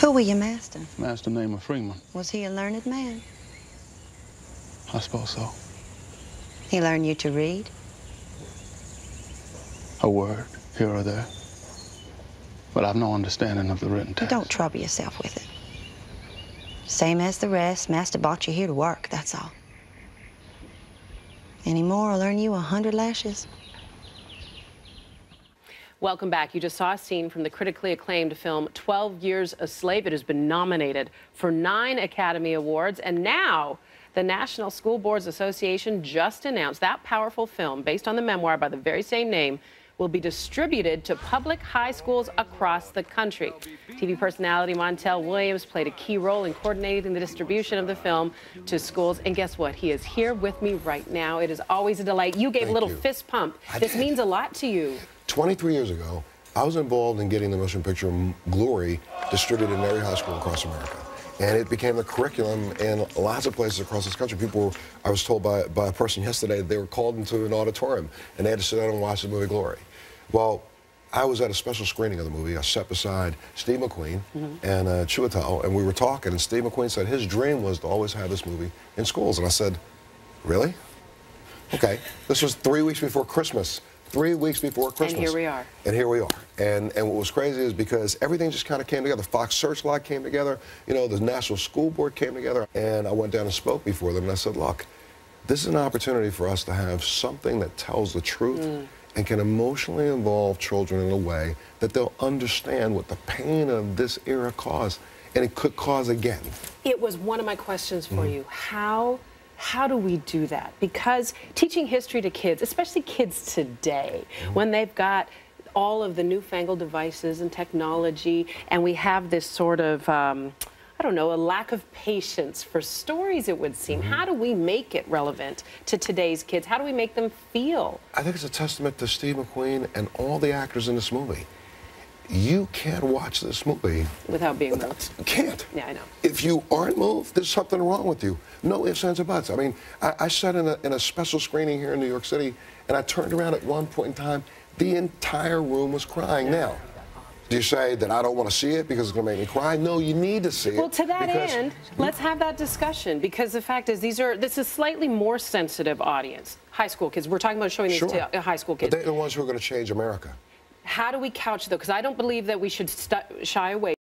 Who were your master? Master named Freeman. Was he a learned man? I suppose so. He learned you to read? A word here or there. But I've no understanding of the written text. Don't trouble yourself with it. Same as the rest, Master brought you here to work, that's all. Any more, I'll earn you a hundred lashes. Welcome back. You just saw a scene from the critically acclaimed film 12 Years a Slave. It has been nominated for nine Academy Awards, and now the National School Boards Association just announced that powerful film, based on the memoir by the very same name, will be distributed to public high schools across the country. TV personality Montel Williams played a key role in coordinating the distribution of the film to schools. And guess what? He is here with me right now. It is always a delight. You gave Thank a little you. fist pump. I this did. means a lot to you. 23 years ago, I was involved in getting the motion picture Glory distributed in every high school across America. And it became the curriculum in lots of places across this country. People, were, I was told by, by a person yesterday they were called into an auditorium and they had to sit down and watch the movie Glory. Well, I was at a special screening of the movie. I sat beside Steve McQueen and uh, Chiwetel, and we were talking. And Steve McQueen said his dream was to always have this movie in schools. And I said, Really? Okay. This was three weeks before Christmas. Three weeks before Christmas. And here we are. And here we are. And and what was crazy is because everything just kind of came together. Fox Searchlight came together. You know, the National School Board came together. And I went down and spoke before them. And I said, look, this is an opportunity for us to have something that tells the truth and can emotionally involve children in a way that they'll understand what the pain of this era caused. And it could cause again. It was one of my questions for Mm-hmm. you. How how do we do that? Because teaching history to kids, especially kids today, Mm-hmm. when they've got all of the newfangled devices and technology, and we have this sort of um, I don't know, a lack of patience for stories, it would seem. Mm-hmm. How do we make it relevant to today's kids? How do we make them feel? I think it's a testament to Steve McQueen and all the actors in this movie. You can't watch this movie Without being moved. You can't. Yeah, I know. If you aren't moved, there's something wrong with you. No ifs, ands, or buts. I mean, I, I sat in a, in a special screening here in New York City, and I turned around at one point in time, the entire room was crying. Now, do you say that I don't want to see it because it's going to make me cry? No, you need to see it. Well, to that end, let's have that discussion because the fact is, these are this is slightly more sensitive audience, high school kids. We're talking about showing Sure. these to uh, high school But kids. they're the ones who are going to change America. How do we couch though? Because I don't believe that we should shy away.